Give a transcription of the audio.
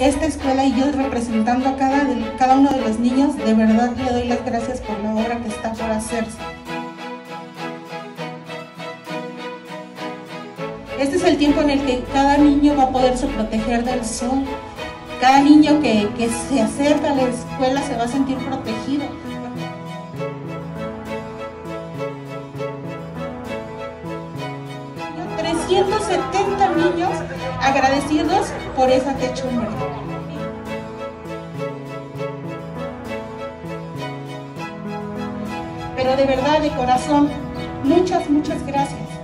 esta escuela y yo representando a cada, uno de los niños, de verdad le doy las gracias por la obra que está por hacerse. Este es el tiempo en el que cada niño va a poderse proteger del sol. Cada niño que, se acerca a la escuela se va a sentir protegido. 370 niños agradecidos por esa techumbre. Pero de verdad, de corazón, muchas, muchas gracias.